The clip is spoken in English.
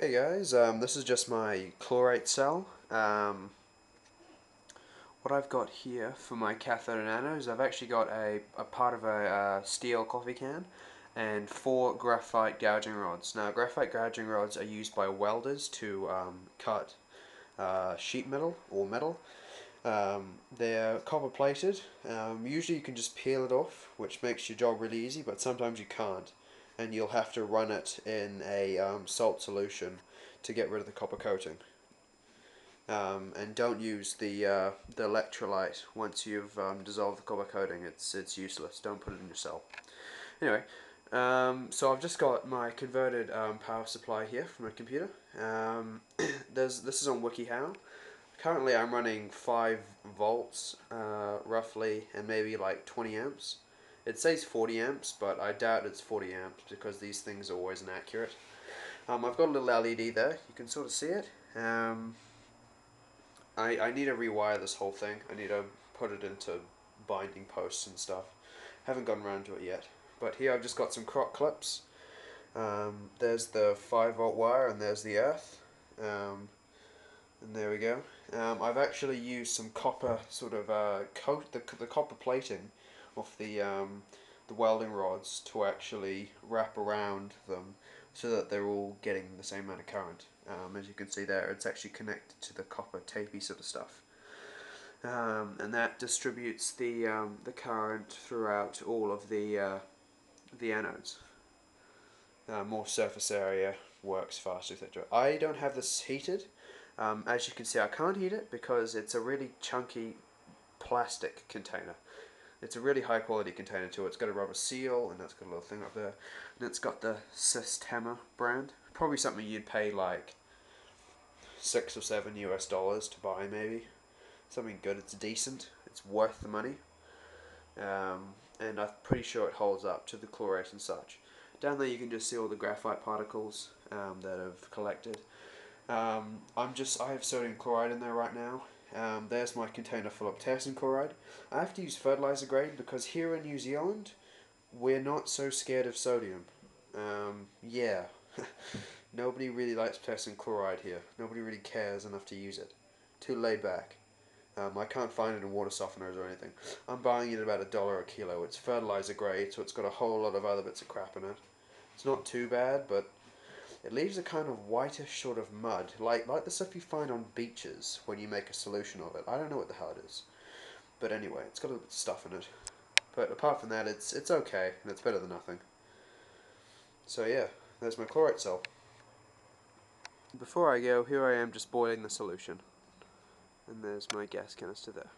Hey guys, um, this is just my chlorate cell. Um, what I've got here for my cathode and anode is I've actually got a, a part of a uh, steel coffee can and four graphite gouging rods. Now graphite gouging rods are used by welders to um, cut uh, sheet metal or metal. Um, they're copper plated. Um, usually you can just peel it off, which makes your job really easy, but sometimes you can't and you'll have to run it in a um, salt solution to get rid of the copper coating. Um, and don't use the uh, the electrolyte once you've um, dissolved the copper coating. It's it's useless. Don't put it in your cell. Anyway, um, so I've just got my converted um, power supply here from my computer. Um, there's this is on WikiHow. Currently, I'm running five volts, uh, roughly, and maybe like 20 amps. It says 40 amps, but I doubt it's 40 amps because these things are always inaccurate. Um, I've got a little LED there, you can sort of see it. Um, I, I need to rewire this whole thing. I need to put it into binding posts and stuff. Haven't gotten around to it yet. But here I've just got some croc clips. Um, there's the 5 volt wire and there's the earth. Um, and there we go. Um, I've actually used some copper sort of uh, coat the, the copper plating of the um, the welding rods to actually wrap around them so that they're all getting the same amount of current. Um, as you can see there, it's actually connected to the copper tapey sort of stuff. Um, and that distributes the um, the current throughout all of the uh, the anodes. Uh, more surface area works faster, etc. I don't have this heated. Um, as you can see, I can't heat it because it's a really chunky plastic container. It's a really high quality container too. It's got a rubber seal and that's got a little thing up there. And it's got the Sistema brand. Probably something you'd pay like six or seven US dollars to buy maybe. Something good. It's decent. It's worth the money. Um, and I'm pretty sure it holds up to the chlorate and such. Down there you can just see all the graphite particles um, that have collected. Um, I'm just I have sodium chloride in there right now um, there's my container full of potassium chloride. I have to use fertilizer grade because here in New Zealand, we're not so scared of sodium. Um, yeah, nobody really likes potassium chloride here. Nobody really cares enough to use it. Too laid back. Um, I can't find it in water softeners or anything. I'm buying it at about a dollar a kilo. It's fertilizer grade, so it's got a whole lot of other bits of crap in it. It's not too bad, but it leaves a kind of whitish sort of mud, like like the stuff you find on beaches when you make a solution of it. I don't know what the hell it is, but anyway, it's got a bit of stuff in it. But apart from that, it's it's okay, and it's better than nothing. So yeah, there's my chlorate cell. Before I go, here I am just boiling the solution. And there's my gas canister there.